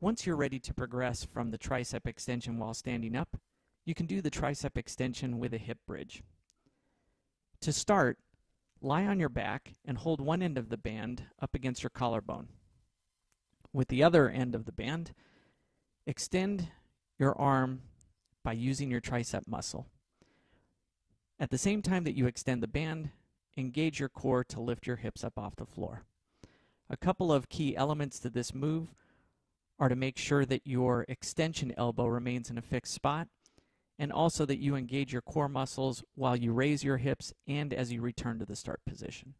Once you're ready to progress from the tricep extension while standing up, you can do the tricep extension with a hip bridge. To start, lie on your back and hold one end of the band up against your collarbone. With the other end of the band, extend your arm by using your tricep muscle. At the same time that you extend the band, engage your core to lift your hips up off the floor. A couple of key elements to this move are to make sure that your extension elbow remains in a fixed spot and also that you engage your core muscles while you raise your hips and as you return to the start position.